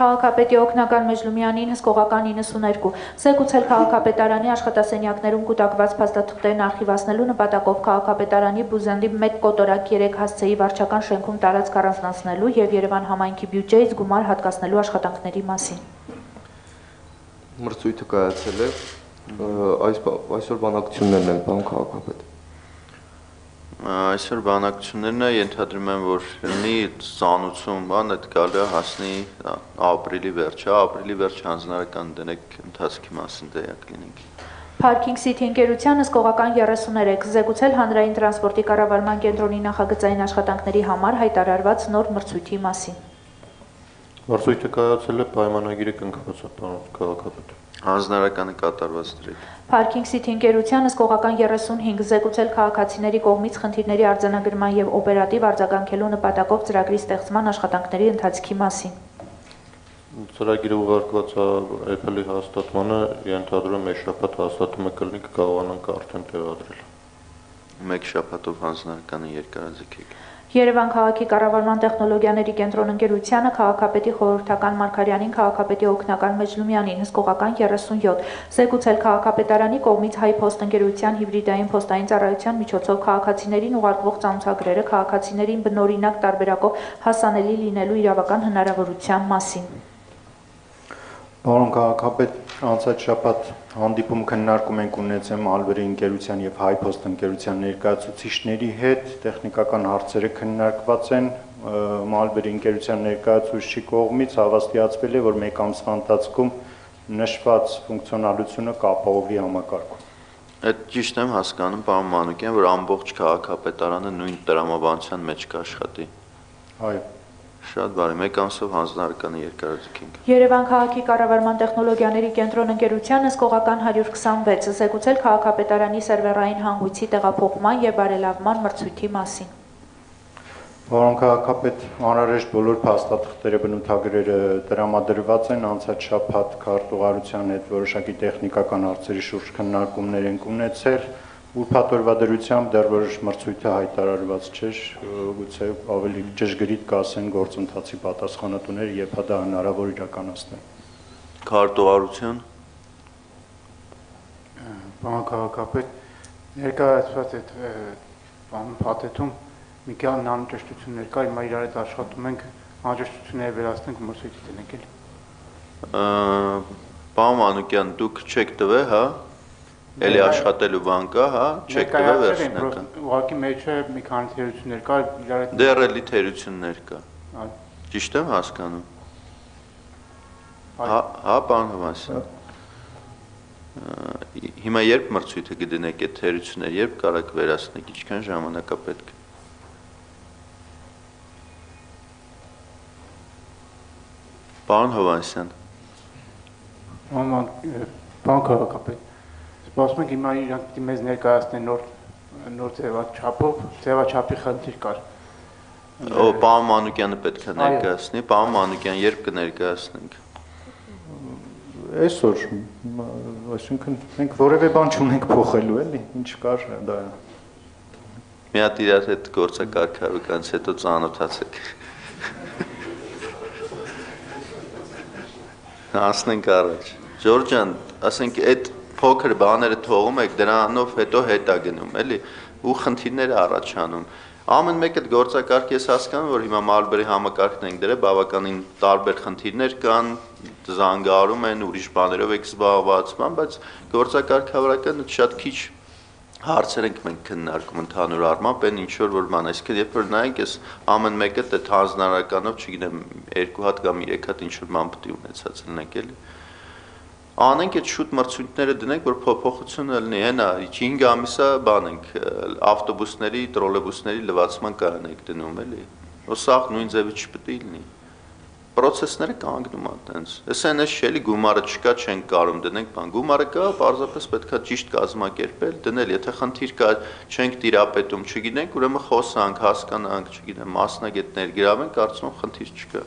Քաղաքապետի օգնական Մեժլումյանին հսկողական 92 Զեկուցել քաղաքապետարանի աշխատասենյակներում կուտակված փաստաթղթերն արխիվացնելու նպատակով քաղաքապետարանի բուզանդի մեկ կոտորակ 3 հասցեի վարչական շենքում տարածք առանձնացնելու եւ Երևան համայնքի բյուջեից գումար հատկացնելու աշխատանքների մասին։ Մրցույթը կայացել է այս այսօր բանակցություններն են բան քաղաքապետ։ Այսօր բանակցություններն է ենթադրում եմ, որ լինի ծանուցում, բան այդ գալու է հասնի ապրիլի վերջ, հա, ապրիլի վերջ հանձնարարական դնեք ընթացքի մասին տեղյակ լինենք։ Parking City ընկերությանը սկողական 33 զեկուցել հանրային տրանսպորտի կառավարման կենտրոնի նախագծային աշխատանքների համար հայտարարված նոր մրցույթի մասին։ Մրցույթը կայացել է պայմանագիրը կնքված է պարոն քաղաքապետ։ Հանձնարարականը կատարված դրեք։ Parking City ընկերությանը սկողական 35 զեկուցել քաղաքացիների կողմից խնդիրների արձանագրման եւ օպերատիվ արձագանքելու նպատակով ծրագրի ստեղծման աշխատանքների ընթացքի մասին։ Ծրագիրը ուղարկված է Apple-ի հաստատմանը, ենթադրում եմ շաբաթ հաստատումը կլինի կկարողանանք արդեն տեղադրել։ Մեկ շաբաթով հանձնարարականը երկարաձգեք։ Երևան քաղաքի կառավարման տեխնոլոգիաների կենտրոն ընկերությանը քաղաքապետի խորհրդական Մարկարյանին քաղաքապետի օգնական Մեջլումյանին հսկողական 37 զեկուցել քաղաքապետարանի կողմից հայ փոստ ընկերության հիբրիդային փոստային ծառայության միջոցով քաղաքացիներին ուղարկվող ծանոթագրերը քաղաքացիներին բնօրինակ տարբերակով հասանելի լինելու իրավական հնարավորության մասին։ Պարոն քաղաքապետ, անցած շաբաթ հանդիպում քննարկում ենք ունեցել Ալբերի ընկերության եւ Հայփոստ ընկերության ներկայացուցիչների հետ, տեխնիկական հարցերը քննարկված են, Մալբերի ընկերության ներկայացուցիչի կողմից հավաստիացվել է, որ մեկ ամսվա ընթացքում նշված ֆունկցիոնալությունը կապահովի համակարգում։ Այդ ճիշտ եմ հասկանում, պարոն Մանուկյան, որ ամբողջ քաղաքապետարանը նույն տրամաբանության մեջ կաշխատի։ Այո։ Շատ բարի, մեկ ամսով հանձնարկանը երկարաձգենք։ Երևան քաղաքի կառավարման տեխնոլոգիաների կենտրոն ընկերությանը սկողական 126 զեկուցել քաղաքապետարանի սերվերային հանգույցի տեղափոխման եւ բարելավման մրցույթի մասին։ Պարոն քաղաքապետ, անհրաժեշտ բոլոր փաստաթղթերը բնութագրերը տրամադրված են անցած շաբաթ քարտուղարության հետ որոշակի տեխնիկական հարցերի շուրջ քննարկումներ են ունեցել Ուրփաթորվա դրությամբ դեռ որոշ մրցույթը հայտարարված չէր, գուցե ավելի ճշգրիտ կասեն գործընթացի պատասխանատուները, երբ դա հնարավոր իրականացնեն։ Քարտուղարություն Պարոն քաղաքապետ, ներկայացված այդ բան փաթեթում մի քանի անճշտություններ կա, հիմա իրար հետ աշխատում ենք անճշտությունները վերացնենք մրցույթի տնենք էլ։ Պարոն Մանուկյան, դուք չեք տվել, հա, Էլի աշխատելու բան կա, հա, չեք տվել վերջնական։ Ուղղակի մեջը մի քանի թերություններ կա, իրար հետ Դեռ էլի թերություններ կա։ Այո։ Ճիշտ եմ հասկանում։ Հա, հա, պարոն Հովանեսյան։ Հիմա երբ մրցույթը կդնեք այդ թերությունները, երբ կարաք վերացնեք, ինչքան ժամանակ է պետք։ Պարոն Հովանեսյան։ Ման բան քաղաքապետ։ Սպասում ենք հիմա իրանք պիտի մեզ ներկայացնեն նոր նոր ձևաչափով, ձևաչափի խնդիր կար։ Ո պարոն Մանուկյանը պետք է ներկայացնի, պարոն Մանուկյան երբ կներկայացնենք։ Այսօր, այսինքն մենք որևէ բան չունենք փոխելու, էլի, ինչ կար դա Մի հատ իրար հետ գործակարգարու կանց հետո ծանոթացեք։ Հասնենք առաջ։ Ջորջան, ասենք այդ փոքր բաները թողում եք, դրանով հետո հետա գնում, էլի, ու խնդիրները առաջանում։ Ամեն մեկը գործակարգ ես հասկանում, որ հիմա Մալբերի համակարգն ենք դրել, բավականին տարբեր խնդիրներ կան, զանգարում են, ուրիշ բաներով եք զբաղված, բայց գործակարգավորականը շատ քիչ հարցեր ենք մենք քննարկում ընդհանուր առմամբ, այն ինչ որ որ բան, այսինքն երբ որ նայենք, ես ամեն մեկը դե հանձնարարականով, չգիտեմ, երկու հատ կամ երեք հատ ինչ որ բան պետք է ունեցած լինենք, էլի անենք այդ շուտ մրցույթները դնենք, որ փոփոխությունը լինի, հենա 5 ամիսա բան ենք ավտոբուսների, տրոլեյբուսների լվացման կայան եք դնում, էլի։ Ոսախ նույն ձևը չպետք է լինի։ Պրոցեսները կանգնում են տենց։ Էս այն էս չէ, գումարը չկա, չենք կարող դնենք, բան։ Գումարը կա, պարզապես պետքա ճիշտ կազմակերպել, դնել, եթե խնդիր կա, չենք տիրապետում, չգիտենք, ուրեմն խոսանք, հասկանանք, չգիտեմ, մասնագետներ գրավենք, կարծում խնդիր չկա։